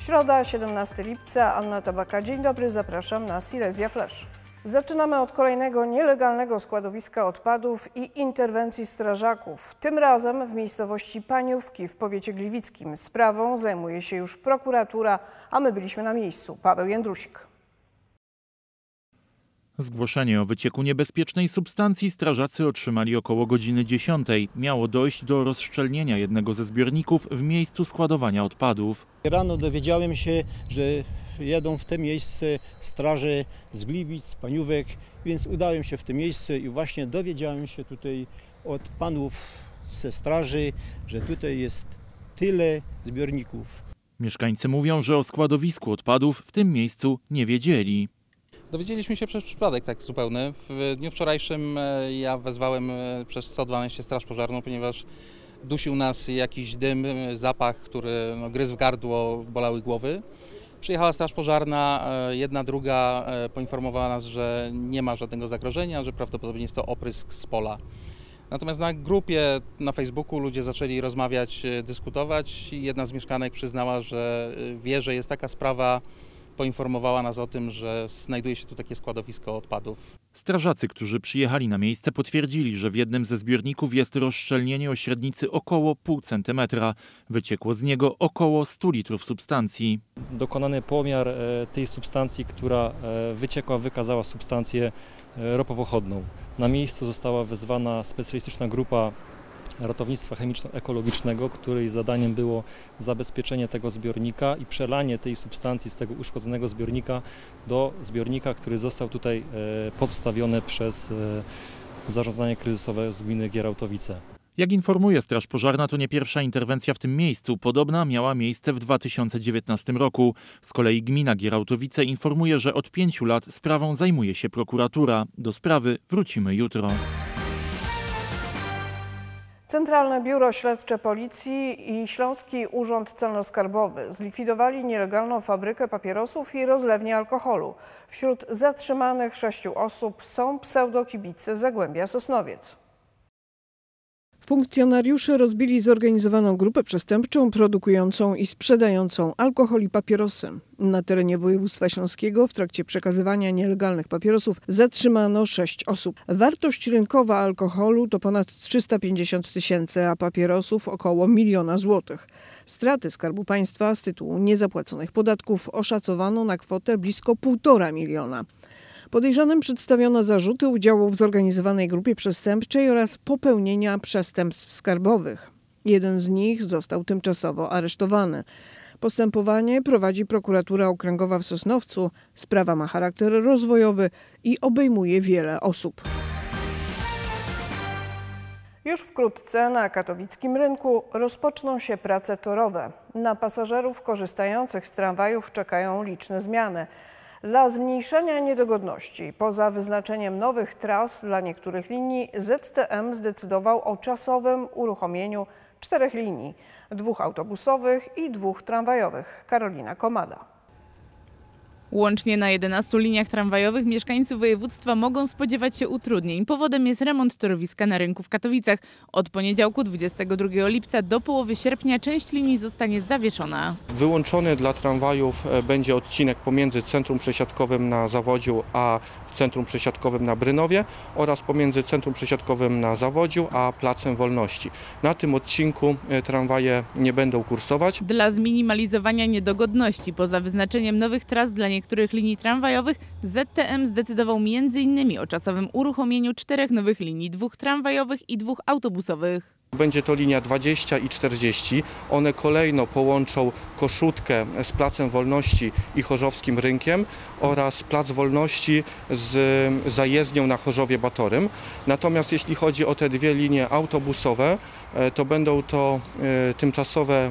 Środa, 17 lipca, Anna Tabaka. Dzień dobry, zapraszam na Silesia Flash. Zaczynamy od kolejnego nielegalnego składowiska odpadów i interwencji strażaków. Tym razem w miejscowości Paniówki w powiecie gliwickim. Sprawą zajmuje się już prokuratura, a my byliśmy na miejscu. Paweł Jędrusik. Zgłoszenie o wycieku niebezpiecznej substancji strażacy otrzymali około godziny 10. Miało dojść do rozszczelnienia jednego ze zbiorników w miejscu składowania odpadów. Rano dowiedziałem się, że jedą w te miejsce straże z Gliwic, z Paniówek, więc udałem się w to miejsce i właśnie dowiedziałem się tutaj od panów ze straży, że tutaj jest tyle zbiorników. Mieszkańcy mówią, że o składowisku odpadów w tym miejscu nie wiedzieli. Dowiedzieliśmy się przez przypadek tak zupełny. W dniu wczorajszym e, ja wezwałem e, przez 112 Straż Pożarną, ponieważ dusił nas jakiś dym, e, zapach, który no, gryzł w gardło, bolały głowy. Przyjechała Straż Pożarna, jedna, druga poinformowała nas, że nie ma żadnego zagrożenia, że prawdopodobnie jest to oprysk z pola. Natomiast na grupie na Facebooku ludzie zaczęli rozmawiać, dyskutować. Jedna z mieszkanek przyznała, że wie, że jest taka sprawa, poinformowała nas o tym, że znajduje się tu takie składowisko odpadów. Strażacy, którzy przyjechali na miejsce, potwierdzili, że w jednym ze zbiorników jest rozszczelnienie o średnicy około pół centymetra. Wyciekło z niego około 100 litrów substancji. Dokonany pomiar e, tej substancji, która e, wyciekła, wykazała substancję e, ropopochodną. Na miejscu została wezwana specjalistyczna grupa ratownictwa chemiczno-ekologicznego, której zadaniem było zabezpieczenie tego zbiornika i przelanie tej substancji z tego uszkodzonego zbiornika do zbiornika, który został tutaj e, podstawiony przez e, zarządzanie kryzysowe z gminy Gierałtowice. Jak informuje Straż Pożarna, to nie pierwsza interwencja w tym miejscu. Podobna miała miejsce w 2019 roku. Z kolei gmina Gierałtowice informuje, że od pięciu lat sprawą zajmuje się prokuratura. Do sprawy wrócimy jutro. Centralne Biuro Śledcze Policji i Śląski Urząd Celno-Skarbowy zlikwidowali nielegalną fabrykę papierosów i rozlewnię alkoholu. Wśród zatrzymanych sześciu osób są pseudokibice Zagłębia Sosnowiec. Funkcjonariusze rozbili zorganizowaną grupę przestępczą produkującą i sprzedającą alkohol i papierosy. Na terenie województwa śląskiego w trakcie przekazywania nielegalnych papierosów zatrzymano sześć osób. Wartość rynkowa alkoholu to ponad 350 tysięcy, a papierosów około miliona złotych. Straty Skarbu Państwa z tytułu niezapłaconych podatków oszacowano na kwotę blisko półtora miliona. Podejrzanym przedstawiono zarzuty udziału w zorganizowanej grupie przestępczej oraz popełnienia przestępstw skarbowych. Jeden z nich został tymczasowo aresztowany. Postępowanie prowadzi prokuratura okręgowa w Sosnowcu. Sprawa ma charakter rozwojowy i obejmuje wiele osób. Już wkrótce na katowickim rynku rozpoczną się prace torowe. Na pasażerów korzystających z tramwajów czekają liczne zmiany. Dla zmniejszenia niedogodności, poza wyznaczeniem nowych tras dla niektórych linii, ZTM zdecydował o czasowym uruchomieniu czterech linii, dwóch autobusowych i dwóch tramwajowych. Karolina Komada. Łącznie na 11 liniach tramwajowych mieszkańcy województwa mogą spodziewać się utrudnień. Powodem jest remont torowiska na rynku w Katowicach. Od poniedziałku 22 lipca do połowy sierpnia część linii zostanie zawieszona. Wyłączony dla tramwajów e, będzie odcinek pomiędzy centrum przesiadkowym na Zawodziu a centrum przesiadkowym na Brynowie oraz pomiędzy centrum przesiadkowym na Zawodziu a Placem Wolności. Na tym odcinku e, tramwaje nie będą kursować. Dla zminimalizowania niedogodności poza wyznaczeniem nowych tras dla niektórych linii tramwajowych ZTM zdecydował m.in. o czasowym uruchomieniu czterech nowych linii, dwóch tramwajowych i dwóch autobusowych. Będzie to linia 20 i 40. One kolejno połączą Koszutkę z Placem Wolności i Chorzowskim Rynkiem oraz Plac Wolności z zajezdnią na Chorzowie Batorym. Natomiast jeśli chodzi o te dwie linie autobusowe, e, to będą to e, tymczasowe e,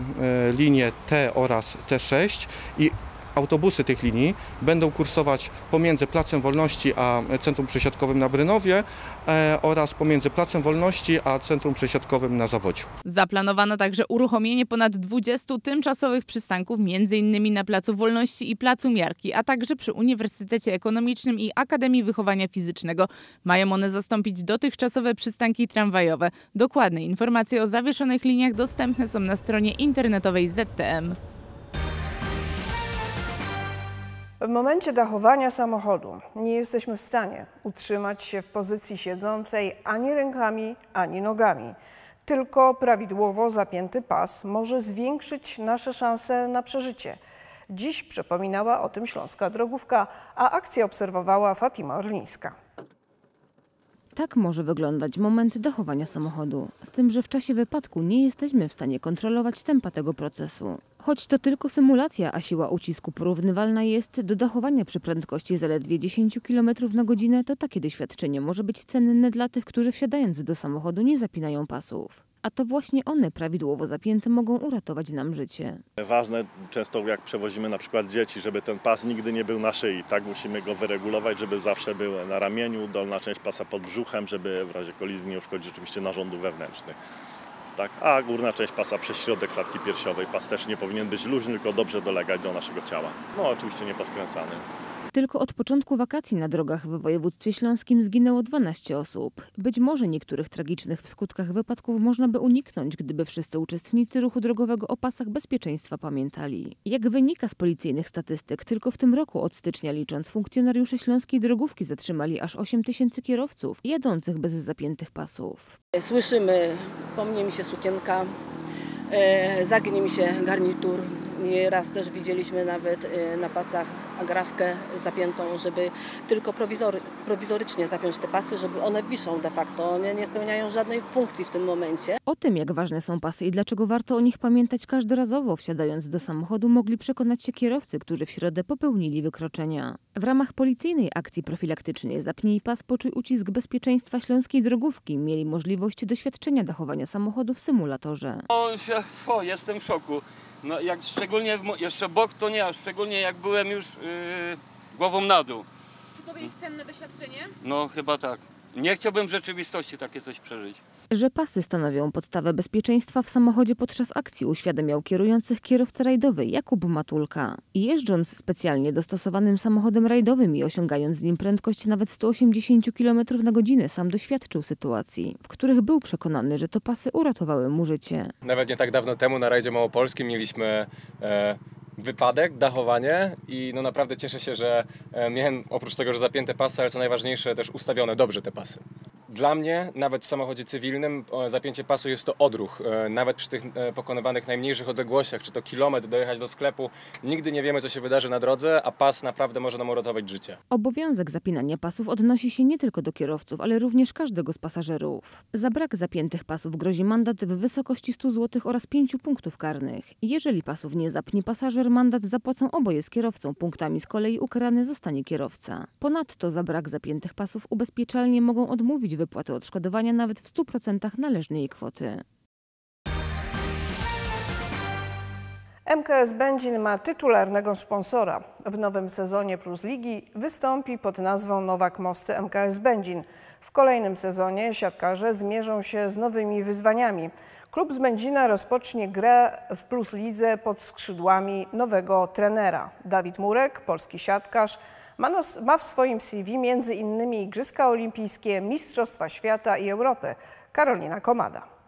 linie T oraz T6 i autobusy tych linii będą kursować pomiędzy Placem Wolności a Centrum Przesiadkowym na Brynowie e, oraz pomiędzy Placem Wolności a Centrum Przesiadkowym na Zawodziu. Zaplanowano także uruchomienie ponad 20 tymczasowych przystanków, m.in. na Placu Wolności i Placu Miarki, a także przy Uniwersytecie Ekonomicznym i Akademii Wychowania Fizycznego. Mają one zastąpić dotychczasowe przystanki tramwajowe. Dokładne informacje o zawieszonych liniach dostępne są na stronie internetowej ZTM. W momencie dachowania samochodu nie jesteśmy w stanie utrzymać się w pozycji siedzącej ani rękami, ani nogami. Tylko prawidłowo zapięty pas może zwiększyć nasze szanse na przeżycie. Dziś przypominała o tym Śląska Drogówka, a akcję obserwowała Fatima Orlińska. Tak może wyglądać moment dachowania samochodu. Z tym, że w czasie wypadku nie jesteśmy w stanie kontrolować tempa tego procesu. Choć to tylko symulacja, a siła ucisku porównywalna jest do dachowania przy prędkości zaledwie 10 km na godzinę, to takie doświadczenie może być cenne dla tych, którzy wsiadając do samochodu nie zapinają pasów. A to właśnie one prawidłowo zapięte mogą uratować nam życie. Ważne często jak przewozimy na przykład dzieci, żeby ten pas nigdy nie był na szyi, tak musimy go wyregulować, żeby zawsze był na ramieniu, dolna część pasa pod brzuchem, żeby w razie kolizji nie uszkodzić oczywiście narządów wewnętrznych. Tak, a górna część pasa przez środek klatki piersiowej. Pas też nie powinien być luźny, tylko dobrze dolegać do naszego ciała. No oczywiście nie poskręcany. Tylko od początku wakacji na drogach w województwie śląskim zginęło 12 osób. Być może niektórych tragicznych w skutkach wypadków można by uniknąć, gdyby wszyscy uczestnicy ruchu drogowego o pasach bezpieczeństwa pamiętali. Jak wynika z policyjnych statystyk, tylko w tym roku od stycznia licząc funkcjonariusze śląskiej drogówki zatrzymali aż 8 tysięcy kierowców jadących bez zapiętych pasów. Słyszymy, pomnie mi się sukienka, e, zagnie mi się garnitur. Nieraz też widzieliśmy nawet e, na pasach agrafkę zapiętą, żeby tylko prowizory, prowizorycznie zapiąć te pasy, żeby one wiszą de facto, one nie spełniają żadnej funkcji w tym momencie. O tym, jak ważne są pasy i dlaczego warto o nich pamiętać każdorazowo wsiadając do samochodu, mogli przekonać się kierowcy, którzy w środę popełnili wykroczenia. W ramach policyjnej akcji profilaktycznej Zapnij pas, poczuj ucisk bezpieczeństwa śląskiej drogówki mieli możliwość doświadczenia dachowania samochodu w symulatorze. O, się- o, jestem w szoku. No jak szczególnie jeszcze bok to nie, a szczególnie jak byłem już yy, głową na dół. Czy to jest cenne doświadczenie? No chyba tak. Nie chciałbym w rzeczywistości takie coś przeżyć. Że pasy stanowią podstawę bezpieczeństwa w samochodzie podczas akcji uświadamiał kierujących kierowca rajdowy Jakub Matulka. Jeżdżąc specjalnie dostosowanym samochodem rajdowym i osiągając z nim prędkość nawet 180 km na godzinę, sam doświadczył sytuacji, w których był przekonany, że to pasy uratowały mu życie. Nawet nie tak dawno temu na rajdzie małopolskim mieliśmy e, wypadek, dachowanie i no naprawdę cieszę się, że e, miałem oprócz tego, że zapięte pasy, ale co najważniejsze też ustawione dobrze te pasy. Dla mnie, nawet w samochodzie cywilnym, e, zapięcie pasu jest to odruch. E, Nawet przy tych e, pokonywanych najmniejszych odległościach, czy to kilometr dojechać do sklepu, nigdy nie wiemy, co się wydarzy na drodze, a pas naprawdę może nam uratować życie. Obowiązek zapinania pasów odnosi się nie tylko do kierowców, ale również każdego z pasażerów. Za brak zapiętych pasów grozi mandat w wysokości 100 zł oraz 5 punktów karnych. Jeżeli pasów nie zapnie pasażer, mandat zapłacą oboje z kierowcą. Punktami z kolei ukarany zostanie kierowca. Ponadto za brak zapiętych pasów ubezpieczalnie mogą odmówić wypłaty odszkodowania nawet w 100% należnej kwoty. MKS Będzin ma tytularnego sponsora. W nowym sezonie Plus Ligi wystąpi pod nazwą Nowak Mosty MKS Będzin. W kolejnym sezonie siatkarze zmierzą się z nowymi wyzwaniami. Klub z Będzina rozpocznie grę w Plus Lidze pod skrzydłami nowego trenera. Dawid Murek, polski siatkarz, ma, w swoim CV między innymi Igrzyska Olimpijskie, Mistrzostwa Świata i Europy. Karolina Komada.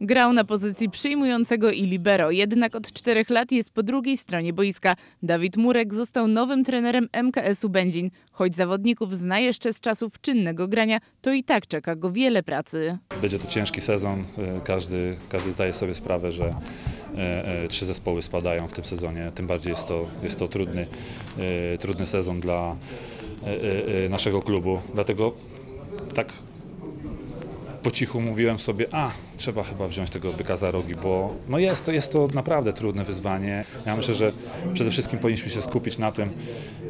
Grał na pozycji przyjmującego i libero, jednak od czterech lat jest po drugiej stronie boiska. Dawid Murek został nowym trenerem MKS-u Będzin. Choć zawodników zna jeszcze z czasów czynnego grania, to i tak czeka go wiele pracy. Będzie to ciężki sezon. E, Każdy, każdy zdaje sobie sprawę, że e, e, trzy zespoły spadają w tym sezonie. Tym bardziej jest to, jest to trudny, trudny sezon dla naszego klubu. Dlatego tak po cichu mówiłem sobie, a trzeba chyba wziąć tego byka za rogi, bo no jest, to, jest to naprawdę trudne wyzwanie. Ja myślę, że przede wszystkim powinniśmy się skupić na tym,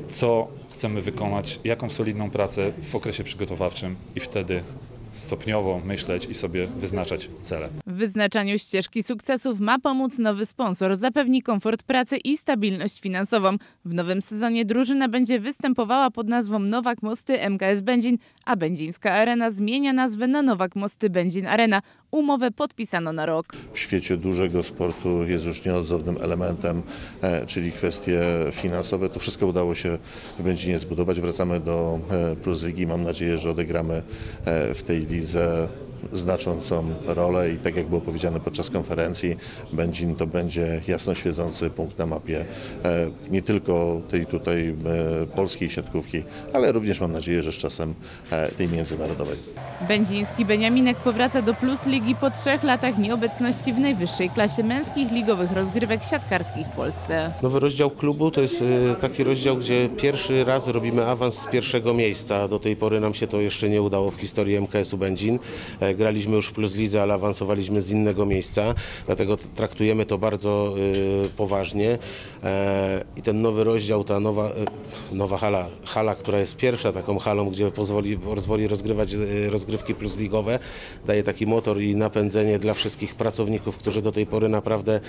co chcemy wykonać, jaką solidną pracę w okresie przygotowawczym i wtedy stopniowo myśleć i sobie wyznaczać cele. W wyznaczaniu ścieżki sukcesów ma pomóc nowy sponsor. Zapewni komfort pracy i stabilność finansową. W nowym sezonie drużyna będzie występowała pod nazwą Nowak Mosty MKS Będzin, a Będzińska Arena zmienia nazwę na Nowak Mosty Będzin Arena. Umowę podpisano na rok. w świecie dużego sportu jest już nieodzownym elementem, e, czyli kwestie finansowe. To wszystko udało się w Będzinie zbudować. Wracamy do e, Plus Ligi. Mam nadzieję, że odegramy e, w tej lidze znaczącą rolę i tak jak było powiedziane podczas konferencji, Będzin to będzie jasno świecący punkt na mapie e, nie tylko tej tutaj e, polskiej siatkówki, ale również mam nadzieję, że z czasem e, tej międzynarodowej. Będziński Beniaminek powraca do Plus Ligi po trzech latach nieobecności w najwyższej klasie męskich ligowych rozgrywek siatkarskich w Polsce. Nowy rozdział klubu to jest taki rozdział, gdzie pierwszy raz robimy awans z pierwszego miejsca. Do tej pory nam się to jeszcze nie udało w historii MKS-u Będzin. E, Graliśmy już w Plus Lidze, ale awansowaliśmy z innego miejsca, dlatego traktujemy to bardzo e, poważnie. I ten nowy rozdział, ta nowa, nowa hala, hala, która jest pierwsza taką halą, gdzie pozwoli, pozwoli rozgrywać rozgrywki plus ligowe, daje taki motor i napędzenie dla wszystkich pracowników, którzy do tej pory naprawdę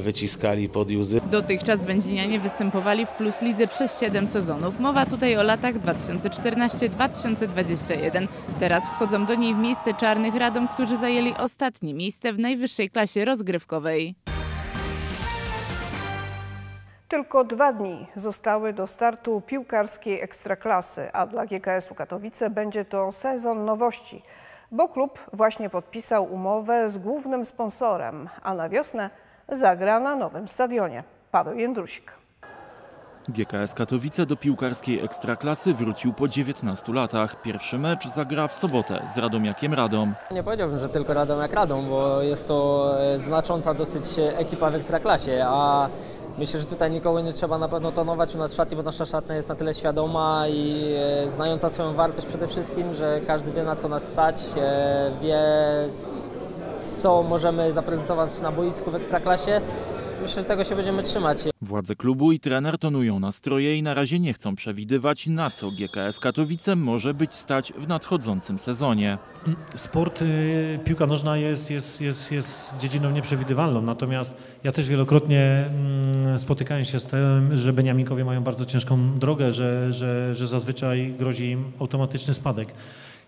wyciskali podjuzy. Dotychczas Będzinianie występowali w Plus Lidze przez 7 sezonów. Mowa tutaj o latach 2014-2021. Teraz wchodzą do niej w miejsce Czarnych Radom, którzy zajęli ostatnie miejsce w najwyższej klasie rozgrywkowej. Tylko dwa dni zostały do startu piłkarskiej ekstraklasy, a dla GKS-u Katowice będzie to sezon nowości, bo klub właśnie podpisał umowę z głównym sponsorem, a na wiosnę zagra na nowym stadionie. Paweł Jędrusik. GKS Katowice do piłkarskiej ekstraklasy wrócił po 19 latach. Pierwszy mecz zagra w sobotę z Radomiakiem Radom. Nie powiedziałbym, że tylko Radomiak Radom, bo jest to e, znacząca dosyć ekipa w ekstraklasie, a myślę, że tutaj nikogo nie trzeba na pewno tonować u nas w szatni, bo nasza szatnia jest na tyle świadoma i e, znająca swoją wartość przede wszystkim, że każdy wie na co nas stać, e, wie co możemy zaprezentować na boisku w ekstraklasie. Myślę, że tego się będziemy trzymać. Władze klubu i trener tonują nastroje i na razie nie chcą przewidywać, na co GKS Katowice może być stać w nadchodzącym sezonie. Sport, y, piłka nożna jest, jest, jest, jest dziedziną nieprzewidywalną, natomiast ja też wielokrotnie mm, spotykałem się z tym, że Beniaminkowie mają bardzo ciężką drogę, że, że, że zazwyczaj grozi im automatyczny spadek.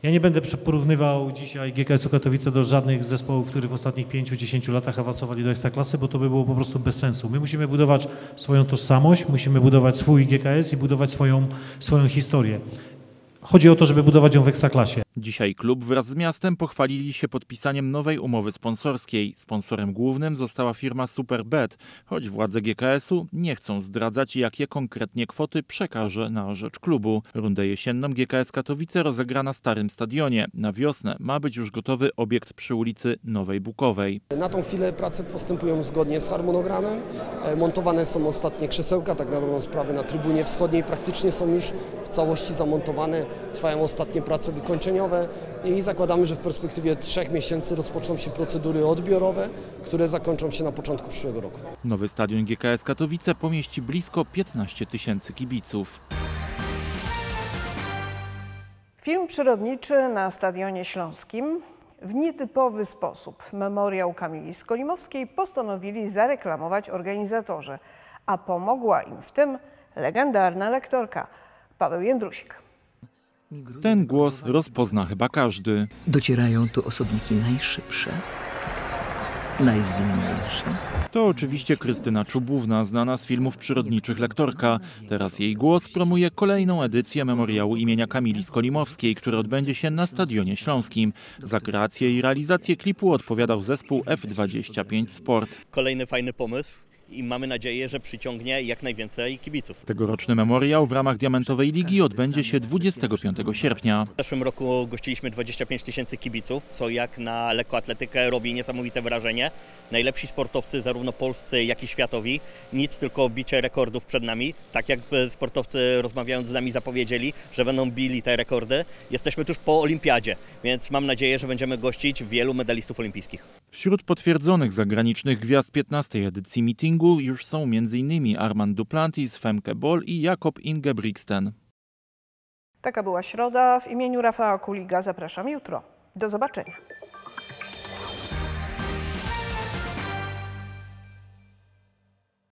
Ja nie będę porównywał dzisiaj GKS-u Katowice do żadnych zespołów, które w ostatnich 5-10 latach awansowali do Ekstraklasy, bo to by było po prostu bez sensu. My musimy budować swoją tożsamość, musimy budować swój GKS i budować swoją, swoją historię. Chodzi o to, żeby budować ją w Ekstraklasie. Dzisiaj klub wraz z miastem pochwalili się podpisaniem nowej umowy sponsorskiej. Sponsorem głównym została firma Superbet, choć władze GKS-u nie chcą zdradzać, jakie konkretnie kwoty przekaże na rzecz klubu. Rundę jesienną GKS Katowice rozegra na starym stadionie. Na wiosnę ma być już gotowy obiekt przy ulicy Nowej Bukowej. Na tą chwilę prace postępują zgodnie z harmonogramem. Montowane są ostatnie krzesełka, tak na dobrą sprawę na trybunie wschodniej praktycznie są już w całości zamontowane. Trwają ostatnie prace wykończeniowe i zakładamy, że w perspektywie trzech miesięcy rozpoczną się procedury odbiorowe, które zakończą się na początku przyszłego roku. Nowy stadion GKS Katowice pomieści blisko 15 tysięcy kibiców. Film przyrodniczy na Stadionie Śląskim. W nietypowy sposób memoriał Kamili Skolimowskiej postanowili zareklamować organizatorzy, a pomogła im w tym legendarna lektorka Paweł Jędrusik. Ten głos rozpozna chyba każdy. Docierają tu osobniki najszybsze, najzwinniejsze. To oczywiście Krystyna Czubówna, znana z filmów przyrodniczych lektorka. Teraz jej głos promuje kolejną edycję memoriału imienia Kamili Skolimowskiej, który odbędzie się na Stadionie Śląskim. Za kreację i realizację klipu odpowiadał zespół F25 Sport. Kolejny fajny pomysł i mamy nadzieję, że przyciągnie jak najwięcej kibiców. Tegoroczny memoriał w ramach Diamentowej Ligi odbędzie się 25 sierpnia. W zeszłym roku gościliśmy 25 tysięcy kibiców, co jak na lekkoatletykę robi niesamowite wrażenie. Najlepsi sportowcy, zarówno polscy, jak i światowi. Nic, tylko bicie rekordów przed nami. Tak jak sportowcy rozmawiając z nami zapowiedzieli, że będą bili te rekordy. Jesteśmy tuż po olimpiadzie, więc mam nadzieję, że będziemy gościć wielu medalistów olimpijskich. Wśród potwierdzonych zagranicznych gwiazd 15 edycji meetingu już są m.in. Armand Duplantis, Femke Boll i Jakob Ingebrigtsen. Taka była środa. W imieniu Rafała Kuliga zapraszam jutro. Do zobaczenia.